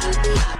Bye.